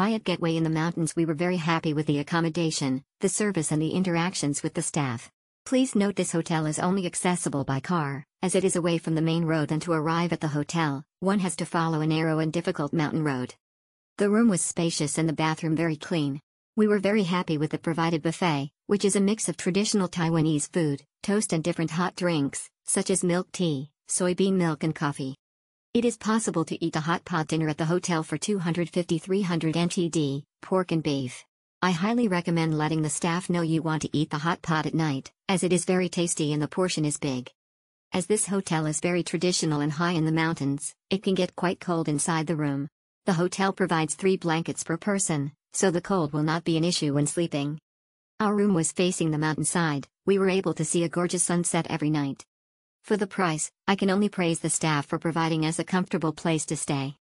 quiet getaway in the mountains we were very happy with the accommodation, the service and the interactions with the staff. Please note this hotel is only accessible by car, as it is away from the main road and to arrive at the hotel, one has to follow a narrow and difficult mountain road. The room was spacious and the bathroom very clean. We were very happy with the provided buffet, which is a mix of traditional Taiwanese food, toast and different hot drinks, such as milk tea, soybean milk and coffee. It is possible to eat a hot pot dinner at the hotel for 250-300 NTD, pork and beef. I highly recommend letting the staff know you want to eat the hot pot at night, as it is very tasty and the portion is big. As this hotel is very traditional and high in the mountains, it can get quite cold inside the room. The hotel provides three blankets per person, so the cold will not be an issue when sleeping. Our room was facing the mountainside, we were able to see a gorgeous sunset every night. For the price, I can only praise the staff for providing us a comfortable place to stay.